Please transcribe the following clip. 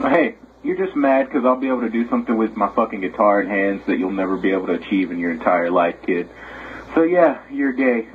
Hey, you're just mad because I'll be able to do something with my fucking guitar in hands that you'll never be able to achieve in your entire life, kid. So yeah, you're gay.